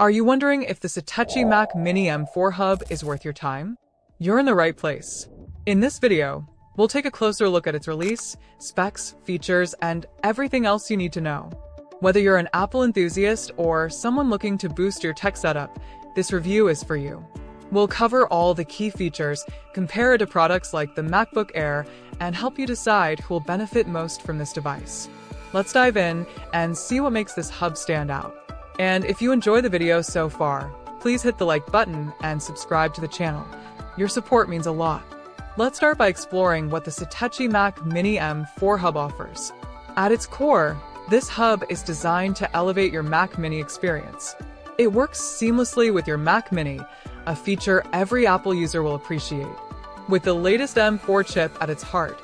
Are you wondering if the Satechi Mac Mini M4 Hub is worth your time? You're in the right place. In this video, we'll take a closer look at its release, specs, features, and everything else you need to know. Whether you're an Apple enthusiast or someone looking to boost your tech setup, this review is for you. We'll cover all the key features, compare it to products like the MacBook Air, and help you decide who will benefit most from this device. Let's dive in and see what makes this hub stand out. And if you enjoy the video so far, please hit the like button and subscribe to the channel. Your support means a lot. Let's start by exploring what the Satechi Mac Mini M4 Hub offers. At its core, this hub is designed to elevate your Mac Mini experience. It works seamlessly with your Mac Mini, a feature every Apple user will appreciate. With the latest M4 chip at its heart,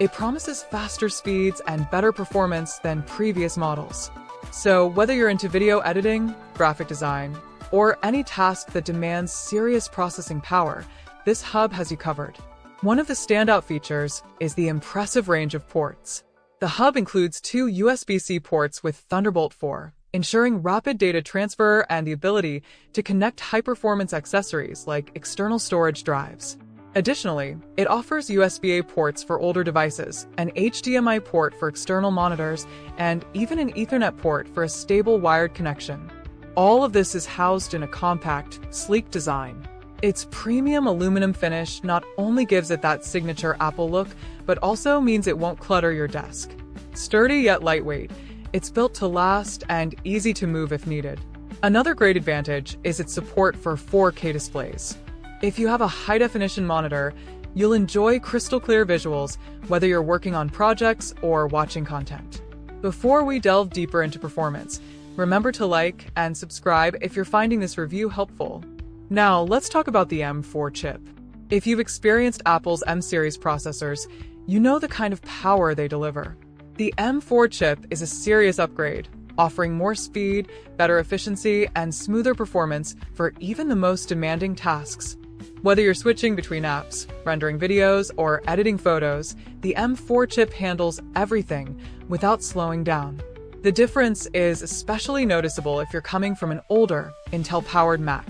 it promises faster speeds and better performance than previous models. So whether you're into video editing, graphic design, or any task that demands serious processing power, this hub has you covered. One of the standout features is the impressive range of ports. The hub includes two USB-C ports with Thunderbolt 4, ensuring rapid data transfer and the ability to connect high-performance accessories like external storage drives. Additionally, it offers USB-A ports for older devices, an HDMI port for external monitors, and even an Ethernet port for a stable wired connection. All of this is housed in a compact, sleek design. Its premium aluminum finish not only gives it that signature Apple look, but also means it won't clutter your desk. Sturdy yet lightweight, it's built to last and easy to move if needed. Another great advantage is its support for 4K displays. If you have a high-definition monitor, you'll enjoy crystal clear visuals whether you're working on projects or watching content. Before we delve deeper into performance, remember to like and subscribe if you're finding this review helpful. Now, let's talk about the M4 chip. If you've experienced Apple's M-series processors, you know the kind of power they deliver. The M4 chip is a serious upgrade, offering more speed, better efficiency, and smoother performance for even the most demanding tasks. Whether you're switching between apps, rendering videos, or editing photos, the M4 chip handles everything without slowing down. The difference is especially noticeable if you're coming from an older, Intel-powered Mac.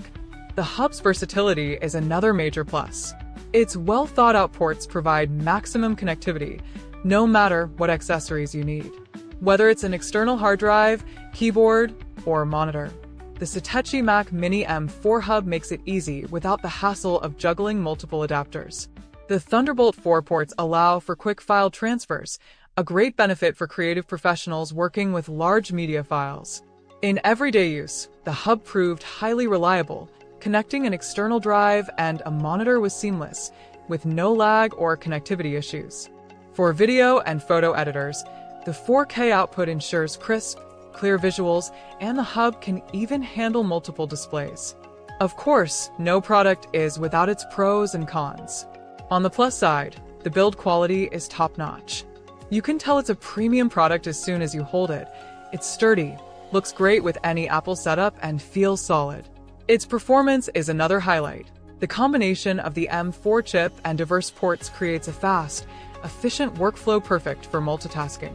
The hub's versatility is another major plus. Its well-thought-out ports provide maximum connectivity, no matter what accessories you need. Whether it's an external hard drive, keyboard, or monitor. The Satechi Mac Mini M4 hub makes it easy without the hassle of juggling multiple adapters. The Thunderbolt 4 ports allow for quick file transfers, a great benefit for creative professionals working with large media files. In everyday use, the hub proved highly reliable. Connecting an external drive and a monitor was seamless, with no lag or connectivity issues. For video and photo editors, the 4K output ensures crisp, clear visuals, and the hub can even handle multiple displays. Of course, no product is without its pros and cons. On the plus side, the build quality is top-notch. You can tell it's a premium product as soon as you hold it. It's sturdy, looks great with any Apple setup, and feels solid. Its performance is another highlight. The combination of the M4 chip and diverse ports creates a fast, efficient workflow perfect for multitasking.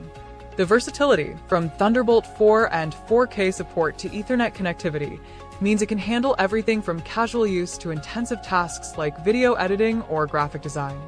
The versatility, from Thunderbolt 4 and 4K support to Ethernet connectivity, means it can handle everything from casual use to intensive tasks like video editing or graphic design.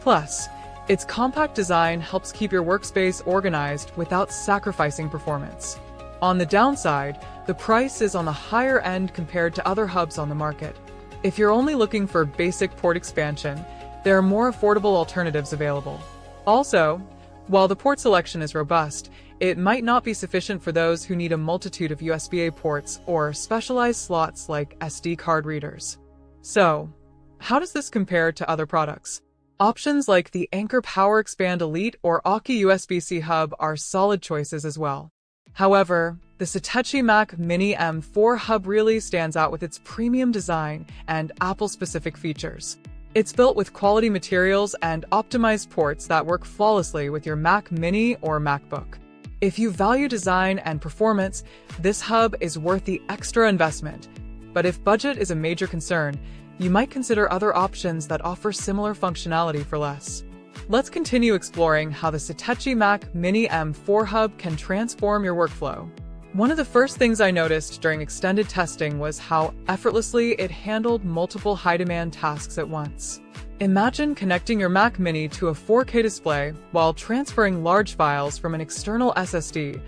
Plus, its compact design helps keep your workspace organized without sacrificing performance. On the downside, the price is on the higher end compared to other hubs on the market. If you're only looking for basic port expansion, there are more affordable alternatives available. Also, while the port selection is robust, it might not be sufficient for those who need a multitude of USB-A ports or specialized slots like SD card readers. So, how does this compare to other products? Options like the Anker Power Expand Elite or Aukey USB-C hub are solid choices as well. However, the Satechi Mac Mini M4 hub really stands out with its premium design and Apple-specific features. It's built with quality materials and optimized ports that work flawlessly with your Mac Mini or MacBook. If you value design and performance, this hub is worth the extra investment. But if budget is a major concern, you might consider other options that offer similar functionality for less. Let's continue exploring how the Satechi Mac Mini M4 Hub can transform your workflow. One of the first things I noticed during extended testing was how effortlessly it handled multiple high-demand tasks at once. Imagine connecting your Mac Mini to a 4K display while transferring large files from an external SSD,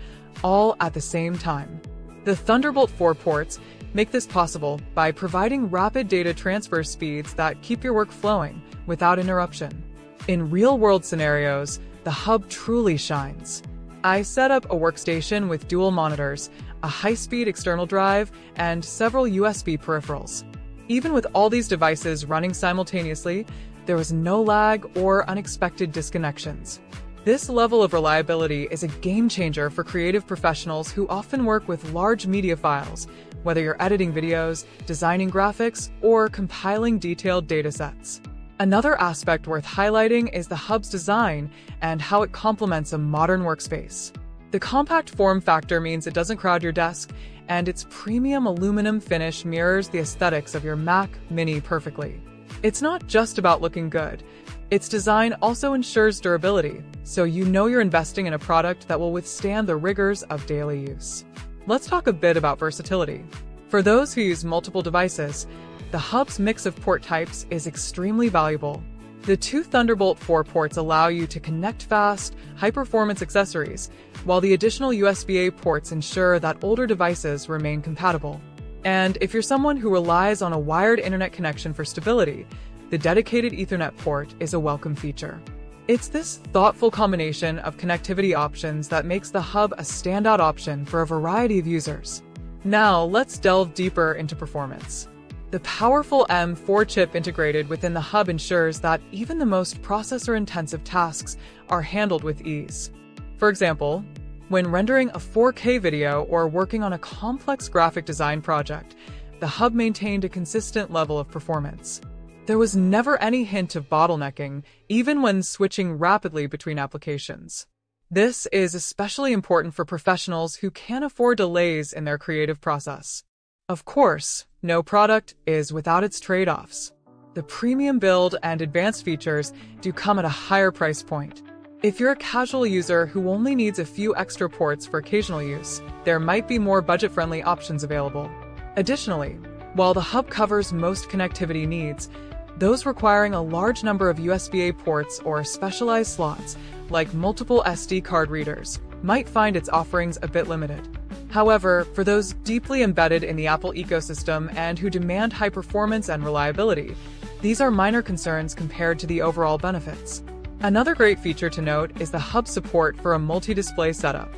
all at the same time. The Thunderbolt 4 ports make this possible by providing rapid data transfer speeds that keep your work flowing without interruption. In real-world scenarios, the hub truly shines. I set up a workstation with dual monitors, a high-speed external drive, and several USB peripherals. Even with all these devices running simultaneously, there was no lag or unexpected disconnections. This level of reliability is a game changer for creative professionals who often work with large media files, whether you're editing videos, designing graphics, or compiling detailed datasets. Another aspect worth highlighting is the hub's design and how it complements a modern workspace. The compact form factor means it doesn't crowd your desk and its premium aluminum finish mirrors the aesthetics of your Mac Mini perfectly. It's not just about looking good. Its design also ensures durability, so you know you're investing in a product that will withstand the rigors of daily use. Let's talk a bit about versatility. For those who use multiple devices, the hub's mix of port types is extremely valuable. The two Thunderbolt 4 ports allow you to connect fast, high-performance accessories, while the additional USB-A ports ensure that older devices remain compatible. And if you're someone who relies on a wired internet connection for stability, the dedicated Ethernet port is a welcome feature. It's this thoughtful combination of connectivity options that makes the hub a standout option for a variety of users. Now, let's delve deeper into performance. The powerful M4 chip integrated within the hub ensures that even the most processor-intensive tasks are handled with ease. For example, when rendering a 4K video or working on a complex graphic design project, the hub maintained a consistent level of performance. There was never any hint of bottlenecking, even when switching rapidly between applications. This is especially important for professionals who can't afford delays in their creative process. Of course, no product is without its trade-offs. The premium build and advanced features do come at a higher price point. If you're a casual user who only needs a few extra ports for occasional use, there might be more budget-friendly options available. Additionally, while the hub covers most connectivity needs, those requiring a large number of USB-A ports or specialized slots, like multiple SD card readers, might find its offerings a bit limited. However, for those deeply embedded in the Apple ecosystem and who demand high performance and reliability, these are minor concerns compared to the overall benefits. Another great feature to note is the hub support for a multi-display setup.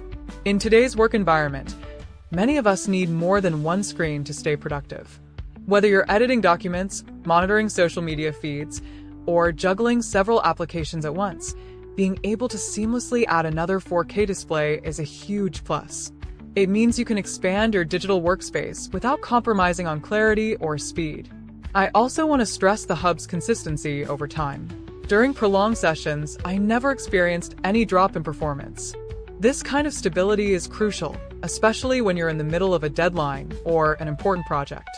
In today's work environment, many of us need more than one screen to stay productive. Whether you're editing documents, monitoring social media feeds, or juggling several applications at once, being able to seamlessly add another 4K display is a huge plus. It means you can expand your digital workspace without compromising on clarity or speed. I also want to stress the hub's consistency over time. During prolonged sessions, I never experienced any drop in performance. This kind of stability is crucial, especially when you're in the middle of a deadline or an important project.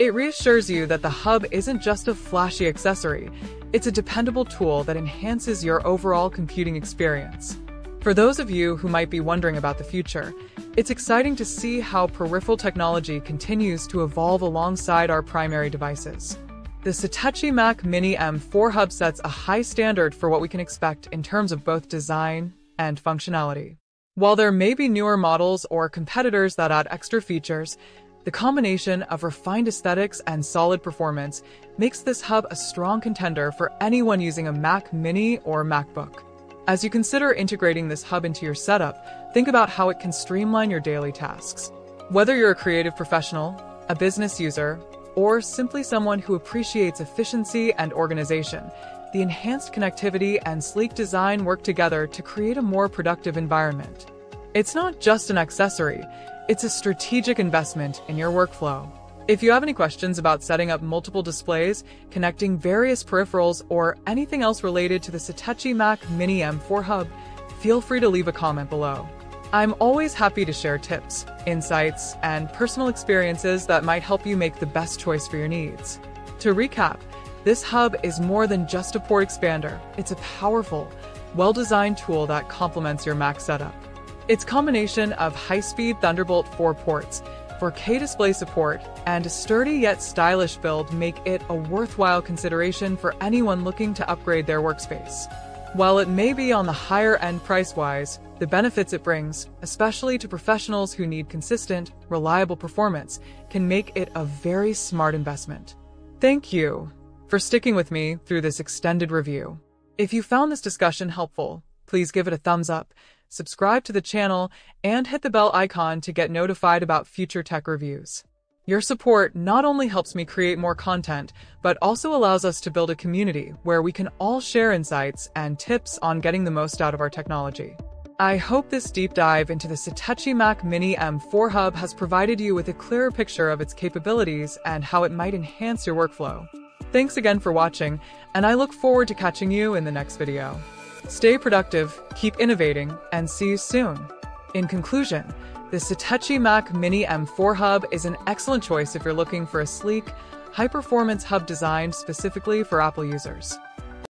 It reassures you that the hub isn't just a flashy accessory, it's a dependable tool that enhances your overall computing experience. For those of you who might be wondering about the future, it's exciting to see how peripheral technology continues to evolve alongside our primary devices. The Satechi Mac Mini M4 hub sets a high standard for what we can expect in terms of both design and functionality. While there may be newer models or competitors that add extra features, the combination of refined aesthetics and solid performance makes this hub a strong contender for anyone using a Mac Mini or MacBook. As you consider integrating this hub into your setup, think about how it can streamline your daily tasks. Whether you're a creative professional, a business user, or simply someone who appreciates efficiency and organization, the enhanced connectivity and sleek design work together to create a more productive environment. It's not just an accessory, it's a strategic investment in your workflow. If you have any questions about setting up multiple displays, connecting various peripherals, or anything else related to the Satechi Mac Mini M4 Hub, feel free to leave a comment below. I'm always happy to share tips, insights, and personal experiences that might help you make the best choice for your needs. To recap, this hub is more than just a port expander. It's a powerful, well-designed tool that complements your Mac setup. Its combination of high-speed Thunderbolt 4 ports, 4K display support, and a sturdy yet stylish build make it a worthwhile consideration for anyone looking to upgrade their workspace. While it may be on the higher end price-wise, the benefits it brings, especially to professionals who need consistent, reliable performance, can make it a very smart investment. Thank you for sticking with me through this extended review. If you found this discussion helpful, please give it a thumbs up, subscribe to the channel, and hit the bell icon to get notified about future tech reviews. Your support not only helps me create more content, but also allows us to build a community where we can all share insights and tips on getting the most out of our technology. I hope this deep dive into the Satechi Mac Mini M4 Hub has provided you with a clearer picture of its capabilities and how it might enhance your workflow. Thanks again for watching, and I look forward to catching you in the next video. Stay productive, keep innovating, and see you soon. In conclusion, the Satechi Mac Mini M4 Hub is an excellent choice if you're looking for a sleek, high-performance hub designed specifically for Apple users.